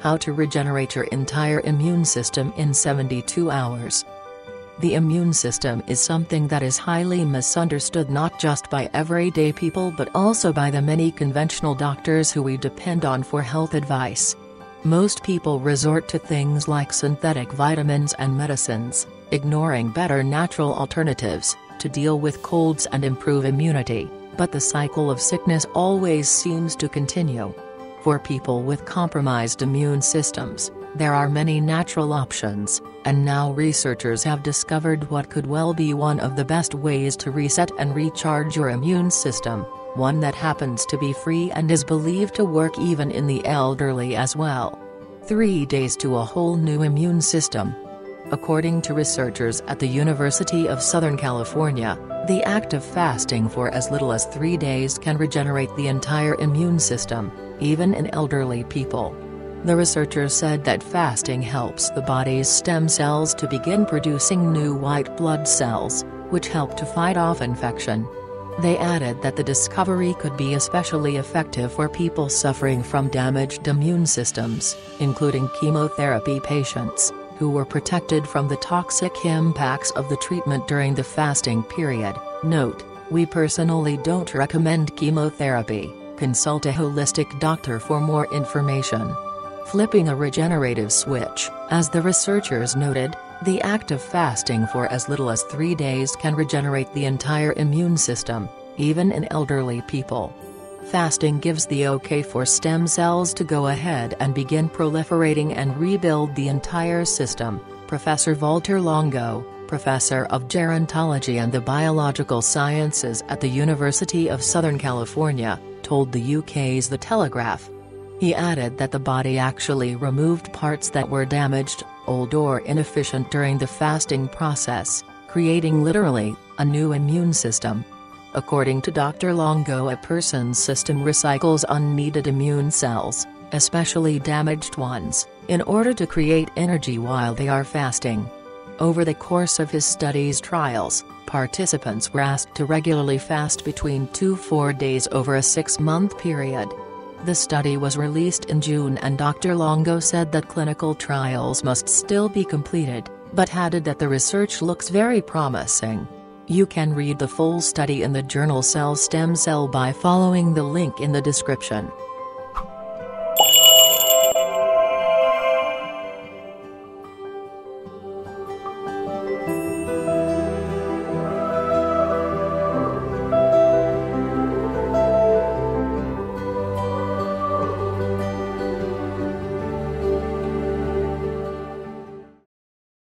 How to regenerate your entire immune system in 72 hours. The immune system is something that is highly misunderstood not just by everyday people but also by the many conventional doctors who we depend on for health advice. Most people resort to things like synthetic vitamins and medicines, ignoring better natural alternatives, to deal with colds and improve immunity, but the cycle of sickness always seems to continue. For people with compromised immune systems, there are many natural options, and now researchers have discovered what could well be one of the best ways to reset and recharge your immune system, one that happens to be free and is believed to work even in the elderly as well. 3 days to a whole new immune system. According to researchers at the University of Southern California, the act of fasting for as little as 3 days can regenerate the entire immune system, even in elderly people. The researchers said that fasting helps the body's stem cells to begin producing new white blood cells, which help to fight off infection. They added that the discovery could be especially effective for people suffering from damaged immune systems, including chemotherapy patients, who were protected from the toxic impacts of the treatment during the fasting period. Note, we personally don't recommend chemotherapy, consult a holistic doctor for more information flipping a regenerative switch. As the researchers noted, the act of fasting for as little as three days can regenerate the entire immune system, even in elderly people. Fasting gives the okay for stem cells to go ahead and begin proliferating and rebuild the entire system, Professor Walter Longo, professor of gerontology and the biological sciences at the University of Southern California, told the UK's The Telegraph. He added that the body actually removed parts that were damaged, old or inefficient during the fasting process, creating literally, a new immune system. According to Dr. Longo a person's system recycles unneeded immune cells, especially damaged ones, in order to create energy while they are fasting. Over the course of his study's trials, participants were asked to regularly fast between 2-4 days over a 6-month period. The study was released in June and Dr. Longo said that clinical trials must still be completed, but added that the research looks very promising. You can read the full study in the journal Cell Stem Cell by following the link in the description.